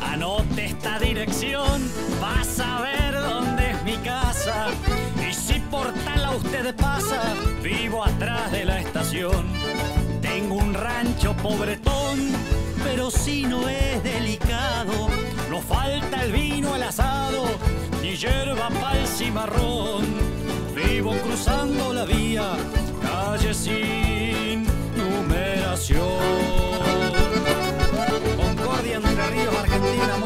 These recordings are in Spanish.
Anote esta dirección, pobretón, pero si no es delicado, no falta el vino al asado, ni hierba pa'l cimarrón. Vivo cruzando la vía, calle sin numeración. Concordia Entre Ríos, Argentina,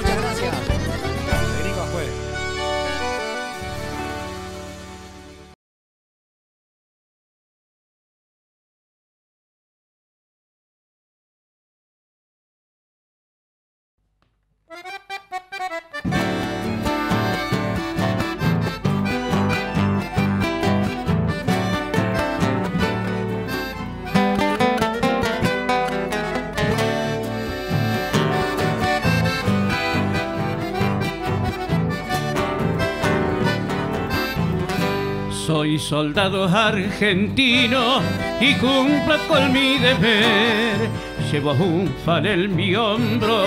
Soldado argentino y cumplo con mi deber. Llevo un fanel en mi hombro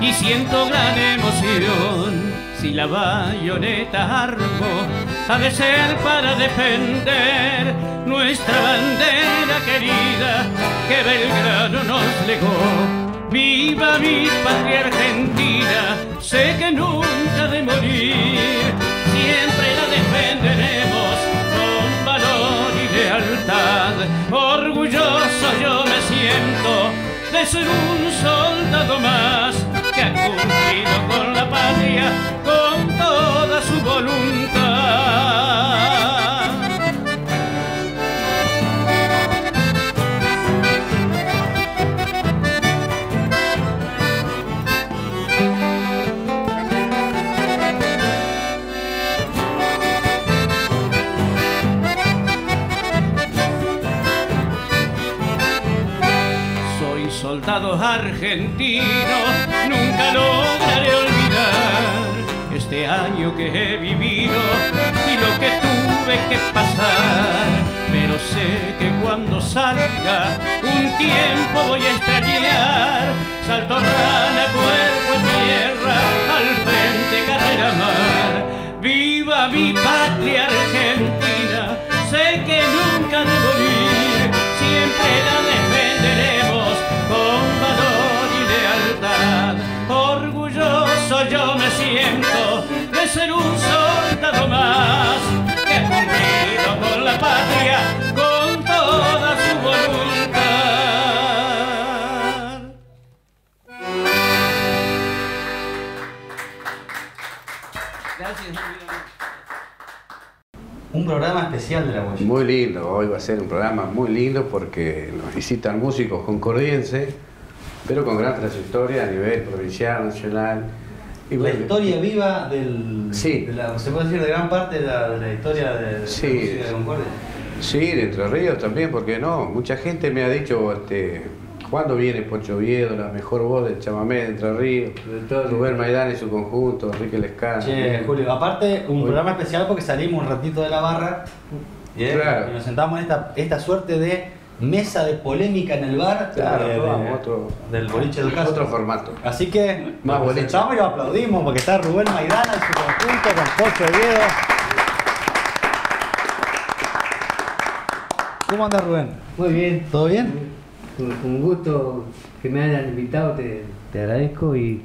y siento gran emoción. Si la bayoneta armo, ha de ser para defender nuestra bandera querida que Belgrano nos legó. Viva mi patria argentina, sé que nunca de morir, de ser un soldado más que ha cumplido con la patria con toda su voluntad. Argentino, nunca lograré olvidar este año que he vivido y lo que tuve que pasar. Pero sé que cuando salga un tiempo voy a extrañar. Salto rana, cuerpo en tierra, al frente carrera mar. Viva mi patria argentina, ser un soldado más que ha cumplido con la patria con toda su voluntad. Un programa especial de la Guaya. Muy lindo, hoy va a ser un programa muy lindo porque nos visitan músicos concordienses, pero con gran trayectoria a nivel provincial, nacional. Y La historia viva del. Sí. de la- se puede decir de gran parte de la, de la historia de, de la de Concordia. Sí, de Entre Ríos también, porque no? Mucha gente me ha dicho, este, ¿cuándo viene Pocho Viedo, la mejor voz del chamamé de Entre Ríos? Rubén Maidán y su conjunto, Enrique Lescano. Che, Julio, aparte, un Hoy- programa especial porque salimos un ratito de la barra. Claro. y nos sentamos en esta, esta suerte de mesa de polémica en el bar Claro, de- de- otro- del boliche del caso. Otro formato. Así que Más nos boliche. sentamos y lo aplaudimos porque está Rubén Maidana y su conjunto con Pocho Oviedo. ¿Cómo andas Rubén? Muy bien, ¿Todo bien? con, con gusto que me hayan invitado, te, te agradezco y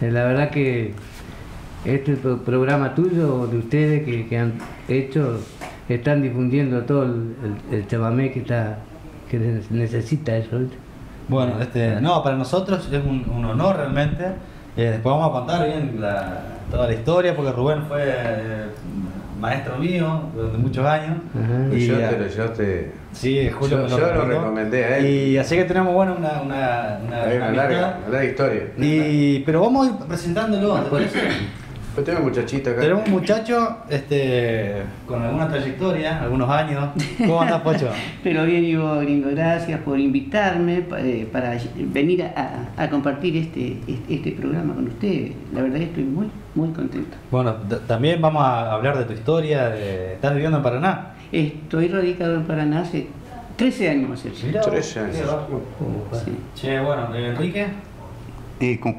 eh, la verdad que este pro- programa tuyo, de ustedes que, que han hecho, están difundiendo todo el, el, el chamamé que está que ne- necesita eso. Bueno, este, no, para nosotros es un, un honor realmente. Eh, después vamos a contar bien la- toda la historia, porque Rubén fue eh, maestro mío durante muchos años. Ajá. Y, yo, eh, te, yo te. Sí, Julio Yo- me yo lo recomendé a él. Y así que tenemos bueno una, una, una- Hay una una larga, larga historia. Y, pero vamos a ir presentándolo, ¿te parece? Yo tengo muchachita acá. Tenemos un muchacho este, con alguna trayectoria, algunos años. ¿Cómo andás, Pocho? Pero bien, Ivo Gringo, gracias por invitarme eh, para venir a, a compartir este, este, este programa con ustedes. La verdad que estoy muy, muy contento. Bueno, también vamos a hablar de tu historia. de- ¿Estás viviendo en Paraná? Estoy radicado en Paraná hace 13 años más cerca. Mirá, Tres años. Sí. Che, bueno, ¿eh, Enrique, Y con-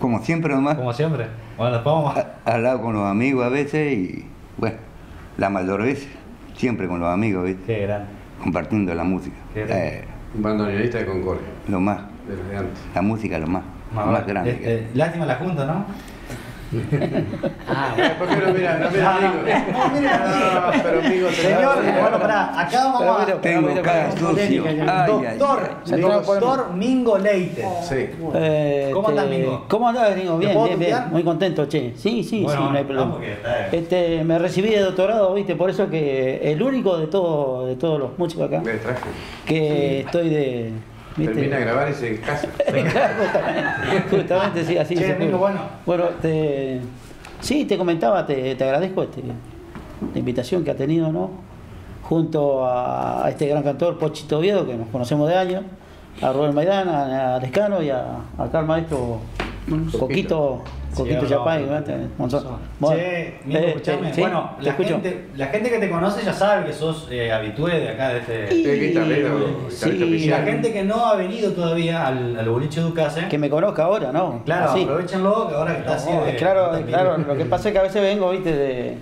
como siempre nomás, como siempre. Bueno, después vamos a... a- al lado con los amigos a veces y bueno, la mayor veces, siempre con los amigos, ¿viste? Qué grande. compartiendo la música. Qué grande. Eh, Un bandoneonista de Concordia, lo más, de los de antes. la música lo más, lo Más grande. Este, lástima la junta, ¿no? Ah, ¿por qué no mira? No mira amigo. No, pero amigo, Señor, bueno, pará, acá vamos a... Tengo ay, Doctor, doctor Mingo Leite. Sí. Eh, ¿Cómo andás, Mingo? ¿Cómo andás, Gringo? ¿Te Bien, bien, bien. Muy contento, che. Sí, sí, sí, no hay problema. Este, me recibí de doctorado, viste, por eso que el único de todo, de todos los músicos acá, que estoy de. ¿Viste? Termina de grabar y se casa. justamente, sí, así Che, puede. bueno. Bueno, te, sí, te comentaba, te, te agradezco este, la invitación que ha tenido, ¿no? Junto a, a este gran cantor, Pochito Oviedo, que nos conocemos de años, a Rubén Maidán, a, a Lescano y a, acá al maestro Coquito, Coquito Sí, Chapay. Monzón. Che, Mingo, eh, escuchame. eh, sí, bueno, la escucho. gente, la gente que te conoce ya sabe que sos eh, habitué de acá, de este... Es guitarrero, Sí, guitarrista Y la gente que no ha venido todavía al, al boliche Ducase, Que me conozca ahora, ¿no? claro, Así. aprovechenlo que ahora que está así No, de- claro, de- claro, lo que pasa es que a veces vengo, viste, de,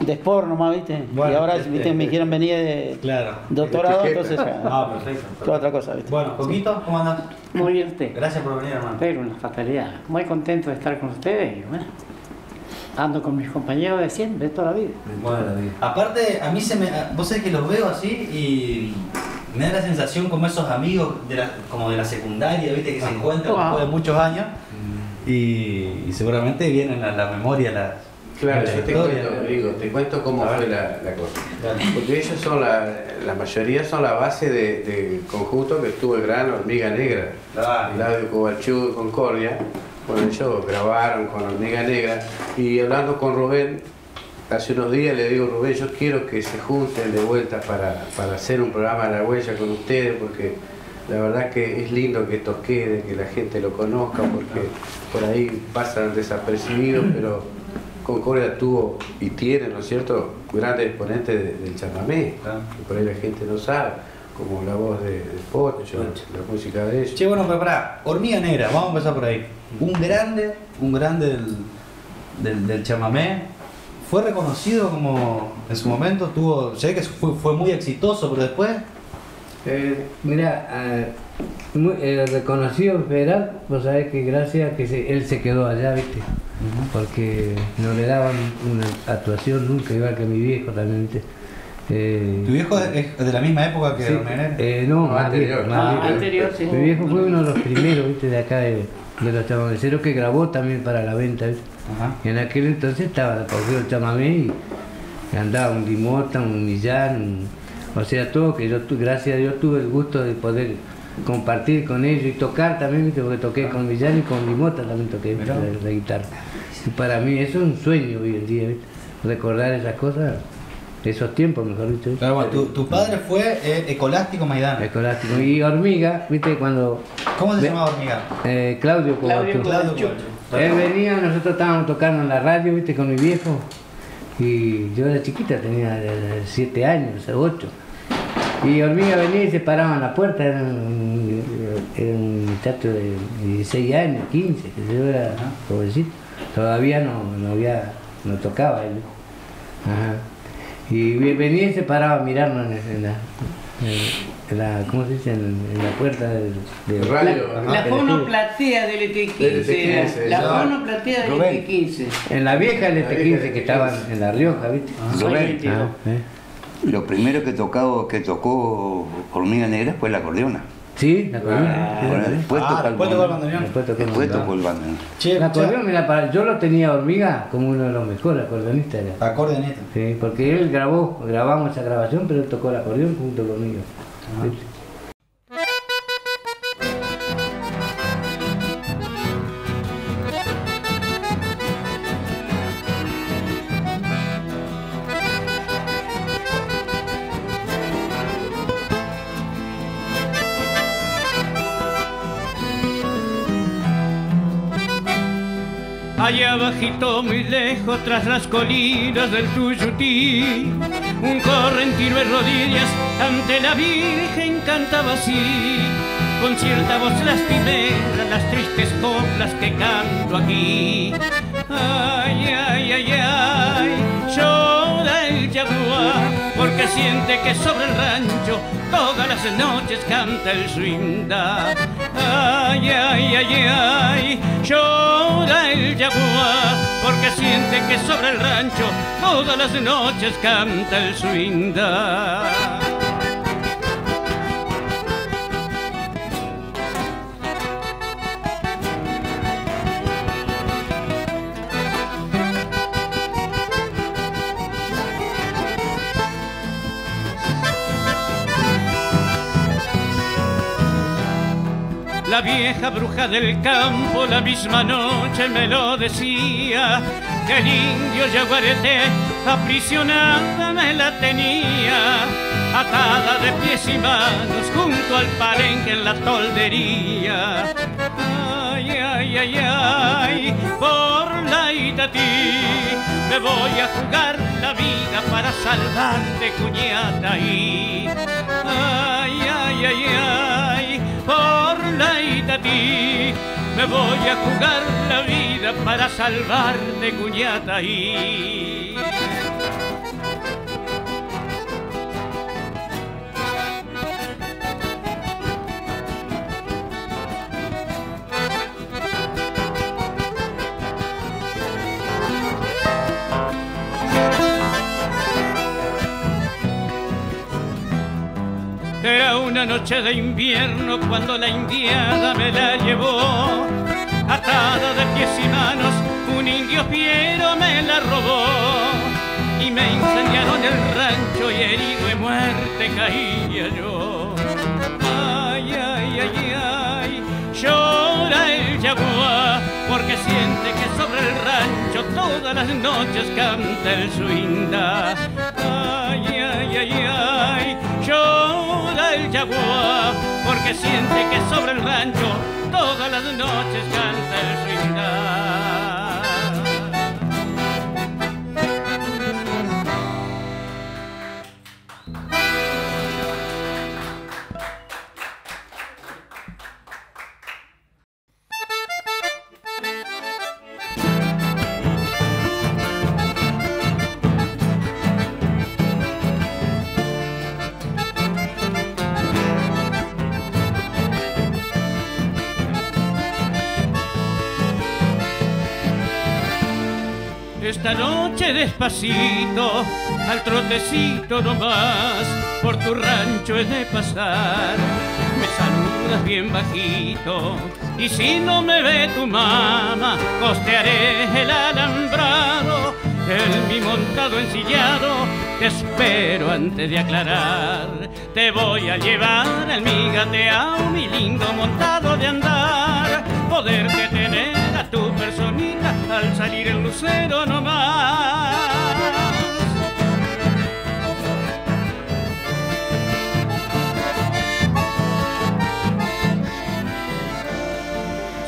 de sport nomás, viste. Bueno, y ahora, este- viste, me quieren venir de Claro. doctorado, Etiqueta. entonces Ah, perfecto. toda otra cosa, viste. Bueno, Coquito, ¿cómo andás? Muy bien usted. Gracias por venir, hermano. Pero una fatalidad. Muy contento de estar con ustedes y bueno, ando con mis compañeros de siempre, de toda la vida. Bueno, aparte, a mí se me. Vos sabés que los veo así y me da la sensación como esos amigos de la, como de la secundaria, ¿viste? Que se encuentran Ah. después de muchos años y, y seguramente vienen a la memoria las. Claro, yo te cuento, amigo, te cuento cómo fue la, la cosa. Dale. Porque ellos son la, la mayoría son la base de- del conjunto que estuvo el gran Hormiga Negra. Claudio Cobalchú de Concordia. Bueno, ellos grabaron con Hormiga Negra y hablando con Rubén, hace unos días le digo, Rubén, yo quiero que se junten de vuelta para, para hacer un programa de la huella con ustedes porque la verdad que es lindo que esto quede, que la gente lo conozca porque por ahí pasan desapercibidos, pero Concordia tuvo y tiene, ¿no es cierto?, grandes exponentes de- del chamamé, Claro. que por ahí la gente no sabe, como la voz de, de Pocho, la música de ellos. Che, bueno, pero pará, Hormiga Negra, vamos a empezar por ahí. Un grande, un grande del, del, del chamamé. Fue reconocido como en su momento, tuvo, sé que fue, fue muy exitoso, pero después, Eh, mira, ah, muy- eh, reconocido federal, vos sabés que gracias a que se- él se quedó allá, ¿viste? Porque no le daban una actuación nunca, igual que mi viejo también, ¿viste? Eh, tu viejo es de la misma época que sí, Negra. eh, no, más anterior. viejo, más Ah, viejo. anterior, sí. Mi viejo fue uno de los primeros, ¿viste? De acá de, de los chamameceros que grabó también para la venta, ¿viste? Ajá. Y en aquel entonces estaba cogido el chamamé y andaba un limota, un millán, un- o sea, todo que yo, gracias a Dios, tuve el gusto de poder compartir con ellos y tocar también, ¿viste? porque toqué con millán y con limota también toqué la, la guitarra. Y para mí eso es un sueño hoy en día, ¿viste? recordar esas cosas, esos tiempos, mejor dicho. Claro, bueno, tu, tu padre fue eh, Ecolástico Maidana. Escolástico. Y hormiga, ¿viste? Cuando ¿Cómo se Ve- llamaba Hormiga? eh, Claudio Claudio. Claudio. Él venía, nosotros estábamos tocando en la radio, viste, con mi viejo. Y yo era chiquita, tenía eh, siete años, ocho. Y Hormiga venía y se paraba en la puerta, era un, era un muchacho de 16 años, 15, que yo era jovencito. Todavía no, no había, no tocaba él. Ajá. Y venía y se paraba a mirarnos en, en la, en la, ¿cómo se dice? En, en la puerta del, del- El radio. La del fono estudio. platea del Del ET15. ET15, La ya. fono platea del Rubén. ET15. En la vieja LT15 vieja que estaban en La Rioja, ¿viste? Soy Rubén, 22. Ah, ¿eh? Lo primero que tocado, que tocó Hormiga Negra fue la acordeona. Sí, la acordeón. Bueno, sí, después Ah, tocó el después tocó el bandoneón. Después tocó el Después bandoneón. tocó el bandoneón. Che, La acordeón, mira, para- yo lo tenía hormiga como uno de los mejores acordeonistas. era. Acordeonista. Sí, porque él grabó, grabamos esa grabación, pero él tocó el acordeón junto conmigo. ¿viste? Allá abajito, muy lejos, tras las colinas del Tuyutí, un correntino de rodillas ante la Virgen cantaba así, con cierta voz lastimera las tristes coplas que canto aquí. Ay, ay, ay, ay, llora el jaguar, porque siente que sobre el rancho todas las noches canta el swinda. Ay, ay, ay, ay, llora siente que sobre el rancho todas las noches canta el swinda. La vieja bruja del campo la misma noche me lo decía, que el indio yaguarete aprisionada me la tenía, atada de pies y manos junto al palenque en la toldería. Ay, ay, ay, ay, por la Itatí me voy a jugar la vida para salvarte, cuñata. Y ay, ay, ay, ay, por la Itatí me voy a jugar la vida para salvarte, cuñata. Y una noche de invierno cuando la indiada me la llevó. Atada de pies y manos, un indio fiero me la robó. Y me incendiaron el rancho y herido de muerte caía yo. Ay, ay, ay, ay, llora el jaguar porque siente que sobre el rancho todas las noches canta el swinda. Ay, ay, ay, ay, llora el jaguar porque siente que sobre el rancho todas las noches canta el swinga. Despacito, al trotecito nomás, por tu rancho he de pasar. Me saludas bien bajito, y si no me ve tu mamá, costearé el alambrado. El mi montado ensillado, te espero antes de aclarar. Te voy a llevar al mi gateao, mi lindo montado de andar. Poderte al salir el lucero nomás.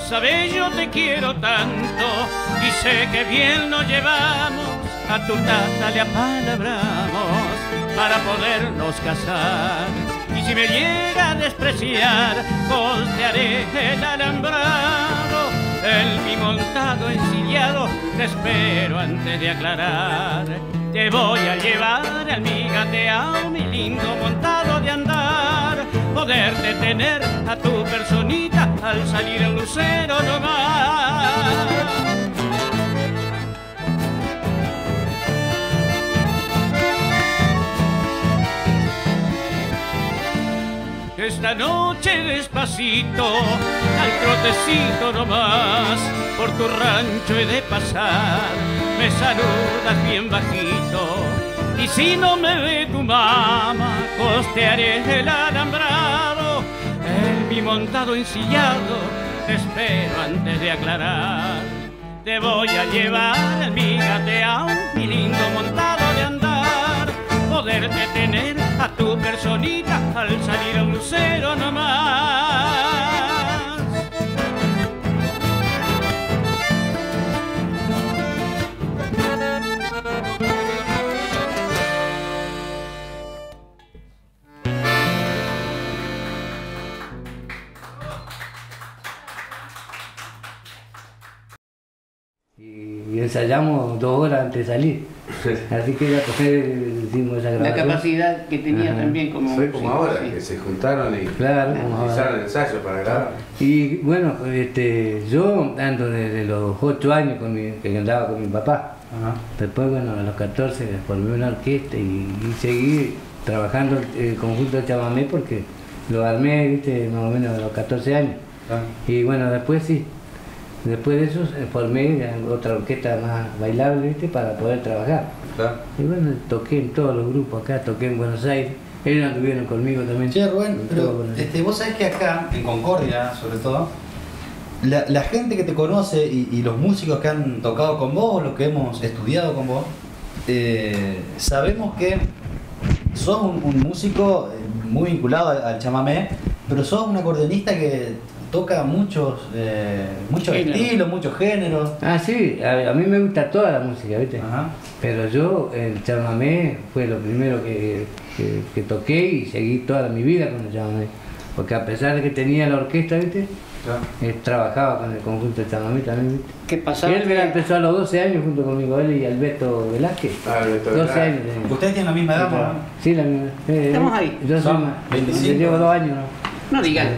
Sabes, yo te quiero tanto y sé que bien nos llevamos. A tu tata le apalabramos para podernos casar. Y si me llega a despreciar, costearé el alambrado. El mi montado ensillado, te espero antes de aclarar. Te voy a llevar al mi gateao, mi lindo montado de andar. Poderte tener a tu personita al salir el lucero nomás. Esta noche despacito, al trotecito nomás, por tu rancho he de pasar, me saludas bien bajito, y si no me ve tu mamá, costearé el alambrado, mi montado ensillado, te espero antes de aclarar. Te voy a llevar en mi gateao, mi lindo montado nomás. Y ensayamos dos horas antes de salir Así que ya pues, hicimos esa La capacidad que tenía Ajá. también como Fue como ahora, sí. que se juntaron y Claro, utilizaron el ensayo para grabar. Y bueno, este, yo ando desde los 8 años con mi, que andaba con mi papá. Ajá. Después, bueno, a los 14 formé una orquesta y, y seguí trabajando el conjunto de chamamé porque lo armé, viste, más o menos a los 14 años. Ah. Y bueno, después sí, después de eso eh, formé ya otra orquesta más bailable, viste, para poder trabajar. Claro. Y bueno, toqué en todos los grupos acá, toqué en Buenos Aires. Ellos anduvieron conmigo también. Che, Rubén, pero este, vos sabés que acá, en Concordia sobre todo, la, la gente que te conoce y, y los músicos que han tocado con vos, los que hemos estudiado con vos, eh, sabemos que sos un, un músico eh, muy vinculado al, al chamamé, pero sos un acordeonista que toca muchos, eh, muchos estilos, muchos géneros. Ah, sí, a, a mí me gusta toda la música, ¿viste? Ajá. Pero yo, el chamamé fue lo primero que, que- que toqué y seguí toda mi vida con el chamamé. Porque a pesar de que tenía la orquesta, ¿viste? Eh, trabajaba con el conjunto de chamamé también, ¿viste? ¿Qué Y pasaba? él empezó a los 12 años junto conmigo, él y Alberto Velázquez. Ah, Alberto 12 Velázquez. años. Ustedes tienen la misma edad, ¿no? Sí, la misma. Eh, Estamos ahí. Yo soy más. 25. Yo llevo dos años, ¿no? No digan.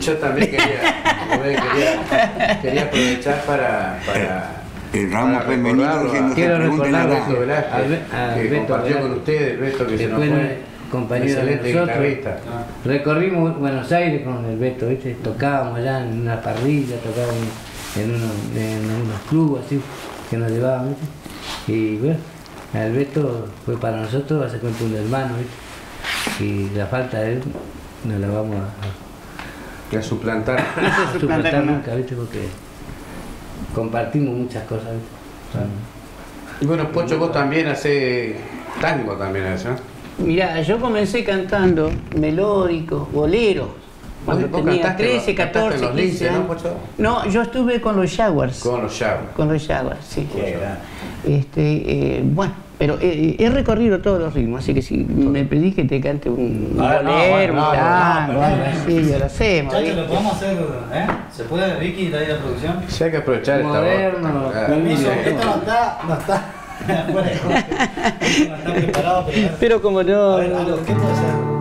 Yo también quería, quería, quería aprovechar para, para, El ramo femenino que a- no se Quiero recordarlo nada. Alberto Velázquez, a que compartió con ustedes, Beto que se nos fue. compañero de nosotros. guitarrista. Recorrimos Buenos Aires con el Beto, ¿viste? Tocábamos allá en una parrilla, tocábamos en unos, en unos clubes así que nos llevaban, ¿viste? Y bueno, el Beto fue para nosotros, hace cuenta un hermano, ¿viste? Y la falta de él no la vamos a, a suplantar. No se a suplanta suplantar nunca, ¿viste? Porque compartimos muchas cosas, ¿viste? Y bueno, Pocho, vos también haces tango también haces, ¿no? Mirá, yo comencé cantando melódicos, boleros. Cuando Vos tenía cantaste, 13, cantaste 14, en los 15 linces, ¿no, años. Pocho? No, yo estuve con los Jaguars. Con los Jaguars. Con los Jaguars, sí. Qué. Este, eh, bueno, pero eh, he recorrido todos los ritmos, así que si me pedís que te cante un Ah, no, bueno, un tango, no, así, ya lo hacemos. Muchachos, ¿viste? ¿lo podemos hacer? ¿eh? ¿Se puede, Vicky, de ahí la producción? Sí, hay que aprovechar esta Moderno. Sí. esto no está, no está. Esto no está preparado, pero... Pero como no... A ver, algo, ¿qué puede ser?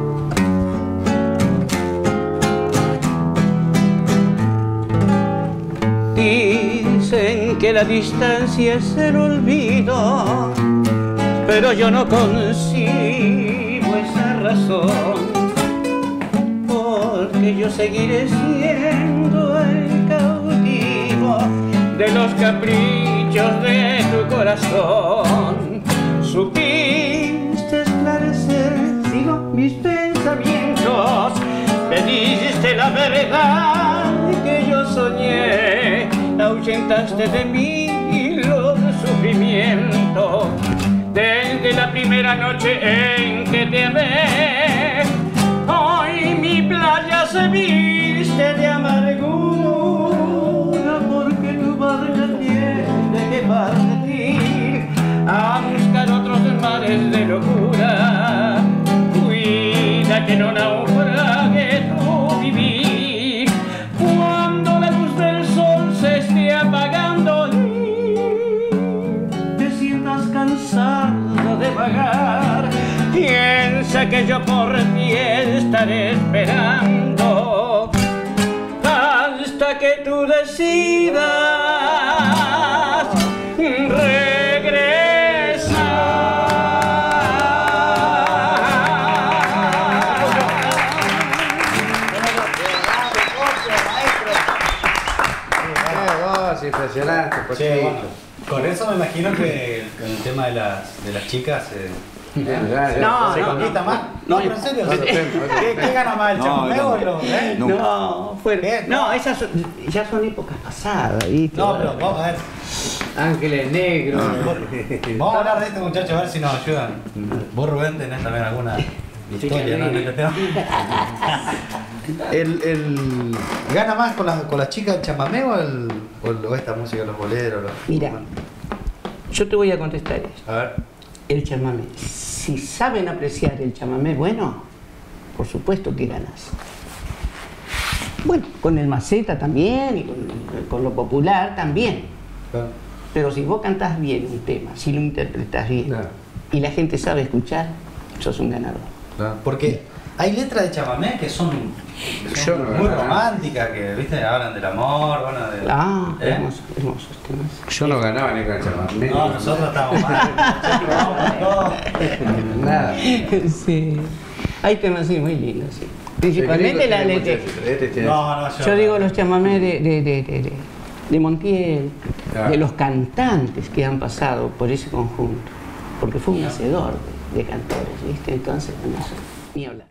Dicen que la distancia es el olvido, pero yo no concibo esa razón, porque yo seguiré siendo el cautivo de los caprichos de tu corazón. Supiste esclarecer, sigo mis pensamientos, pediste la verdad que yo soñé, ahuyentaste de mí los sufrimientos. Desde la primera noche en que te amé, hoy mi playa se viste de amargura porque tu barca tiene que partir a buscar otros mares de locura. Cuida que no naufrague que yo por ti estaré esperando hasta que tú decidas Qué voz impresionante, Sí, Pochito. bueno, con eso me imagino que con el tema de las, de las chicas eh. No, se no, conquista no. más. No, pero en serio, ¿qué, qué gana más el No, chamameo no. o eh? Nunca. No, fue- no, esas son- ya son épocas pasadas, ¿viste? No, pero vamos a ver, Ángeles Negros. vamos a hablar de este muchacho a ver si nos ayudan. Vos Rubén tenés también alguna historia, ¿no? en este tema. El, el, ¿Gana más con las, con las chicas el chamamé o, el, o, el- o esta música, los boleros? Los, Mira, yo te voy a contestar eso. A ver. El chamamé. Si saben apreciar el chamamé bueno, por supuesto que ganas. Bueno, con el maceta también y con, con lo popular también. Claro. Pero si vos cantás bien un tema, si lo interpretás bien Claro. y la gente sabe escuchar, sos un ganador. Porque hay letras de chamamé que son, que son Yo no muy románticas, que ¿viste? hablan del amor, bueno, de, Ah, ¿eh? hermosos, hermosos temas. Yo no ganaba ni con el chamamé. No, nosotros estamos mal. nosotros vamos con todo. Nada. sí. Hay temas sí, muy lindos, sí. Principalmente la letra. No, no, yo, Yo digo los chamamés de, de, de, de, de- de Montiel, Claro. de los cantantes que han pasado por ese conjunto, porque fue un hacedor de, de cantores, ¿viste? Entonces, con eso, ni hablar.